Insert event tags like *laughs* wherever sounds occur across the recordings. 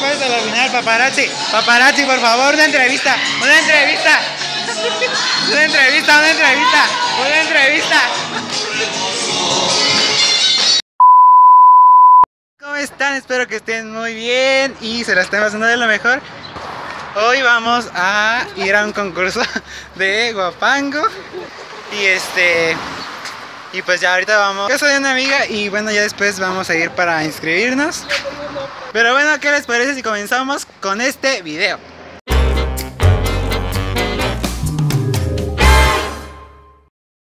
pases paparazzi. Paparazzi, por favor, una entrevista. Una entrevista. Una entrevista, una entrevista. Una entrevista. ¿Cómo están? Espero que estén muy bien y se la estén pasando de lo mejor. Hoy vamos a ir a un concurso *laughs* de guapango. Y este. Y pues ya ahorita vamos a casa de una amiga y bueno, ya después vamos a ir para inscribirnos. Pero bueno, ¿qué les parece si comenzamos con este video?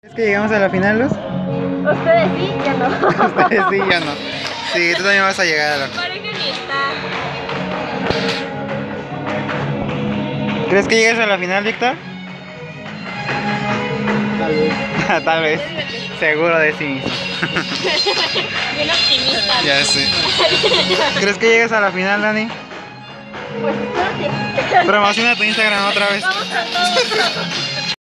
¿Es que llegamos a la final, Luz? Ustedes sí, ya no. *laughs* Ustedes sí, yo no. Sí, tú también vas a llegar a la Parece que ni está. ¿Crees que llegues a la final, Víctor? *laughs* Tal vez. Seguro de sí mismo. *laughs* Bien optimista. Ya sé. ¿Crees que llegues a la final, Dani? Pues espero que. Promociona tu Instagram otra vez. Vamos a todos.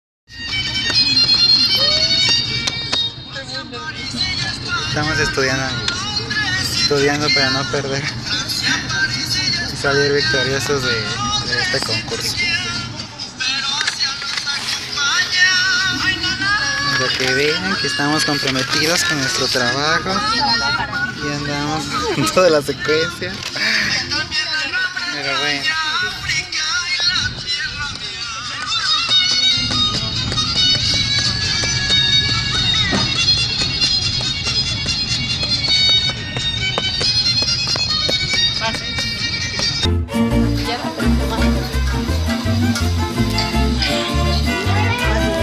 Estamos estudiando. Estudiando para no perder. Y salir victoriosos de, de este concurso. Para que vean que estamos comprometidos con nuestro trabajo. Y andamos en toda la secuencia. Pero bueno.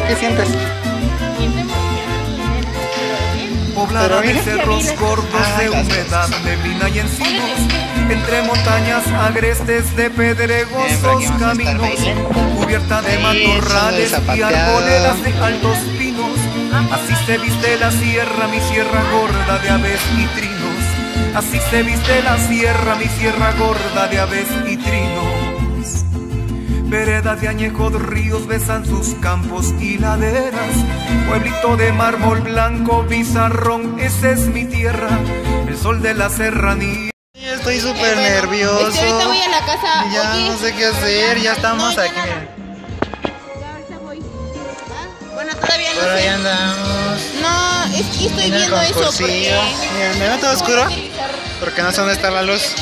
¿Qué sientes? Poblada de cerros gordos Ah, de gracias. humedad, neblina y encinos, entre montañas agrestes de pedregosos caminos, cubierta de matorrales de y arboledas de altos pinos. Así se viste la sierra, mi sierra gorda de aves y trinos. Así se viste la sierra, mi sierra gorda de aves y trinos. Veredas de añejos ríos besan sus campos y laderas. Pueblito de mármol blanco, bizarrón, esa es mi tierra. El sol de la serranía. Estoy súper nervioso. Este, ahorita voy a la casa. Ya Oye, no sé qué hacer, ya estamos No, ya aquí. no. Ya, ahorita voy. Ah, Bueno, todavía no Por ahí andamos. No, es que estoy viendo eso porque. Miren, ¿me ve todo oscuro? Porque no sé dónde está la luz.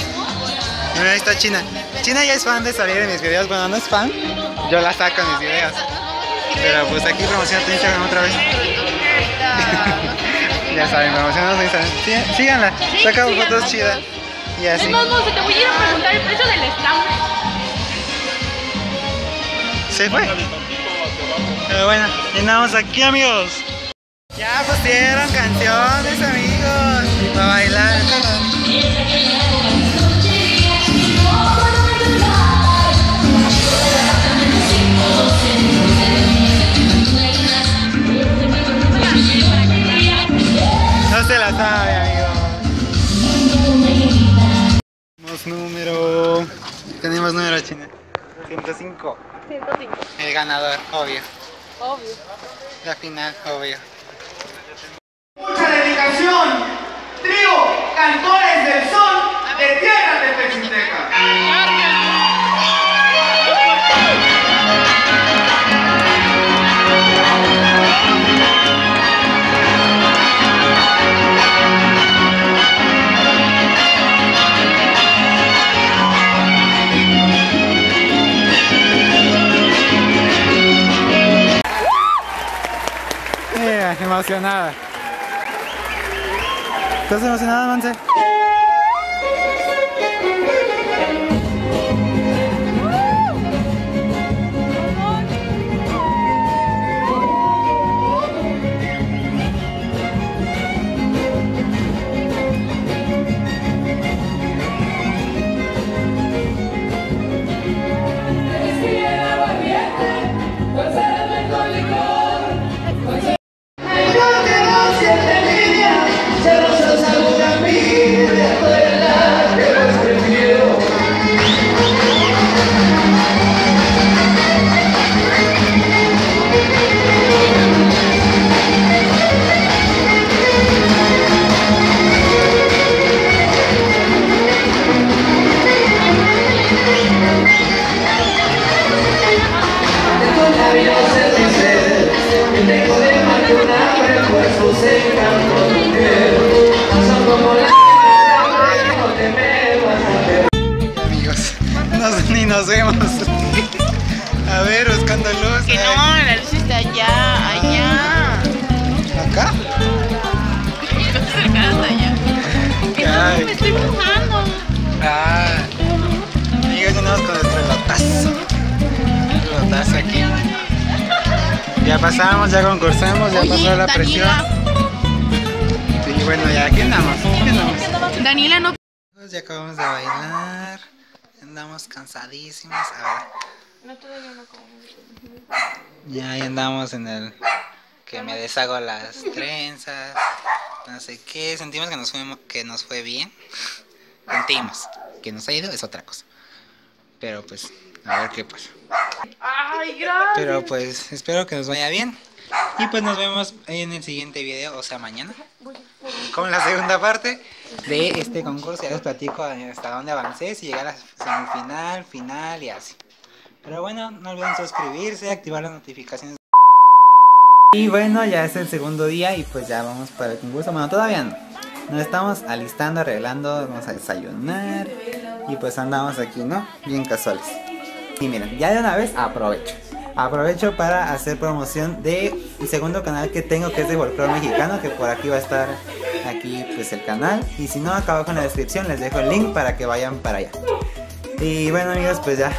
Mira, ahí está China. China ya es fan de salir en mis videos. Bueno, no es fan. Yo la saco en mis videos. Pero pues aquí promociona tu Instagram otra vez. *laughs* ya saben, promociona su Instagram. Sí, síganla. Saca fotos chidas. Y así. Es más, Monse, te voy a ir a preguntar el precio del stand. Se fue. Pero bueno, y andamos aquí amigos. Ya pusieron canciones amigos. Para bailar. 105. 105. El ganador, obvio. Obvio. La final, obvio. Emocionada. ¿Estás emocionada, Monse? Ay. me estoy mojando. Ah, amigos, ya andamos con nuestro lotazo. Lotazo aquí. Ya pasamos, ya concursamos, ya Oye, pasó la presión. Daniela, Sí, bueno, ya aquí andamos. Aquí andamos. Daniela no. Ya acabamos de bailar. Andamos cansadísimos. A ver. No, todavía no como. Ya ahí andamos en el que me deshago las trenzas. No sé qué. Sentimos que nos fue, que nos fue bien. *laughs* Sentimos. Que nos ha ido es otra cosa. Pero pues, a ver qué pasa. Ay, gracias. Pero pues espero que nos vaya bien. Y pues nos vemos en el siguiente video, o sea mañana. Con la segunda parte de este concurso. Ya les platico hasta dónde avancé, si llegué a la semifinal, final y así. Pero bueno, no olviden suscribirse, activar las notificaciones. Y bueno, ya es el segundo día y pues ya vamos para el concurso. Bueno, todavía no. Nos estamos alistando, arreglando, vamos a desayunar. Y pues andamos aquí, ¿no? Bien casuales. Y miren, ya de una vez aprovecho. Aprovecho para hacer promoción de mi segundo canal que tengo que es de folclore mexicano, que por aquí va a estar aquí pues el canal. Y si no, acá abajo en la descripción les dejo el link para que vayan para allá. Y bueno amigos, pues ya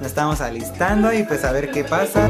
nos estamos alistando y pues a ver qué pasa.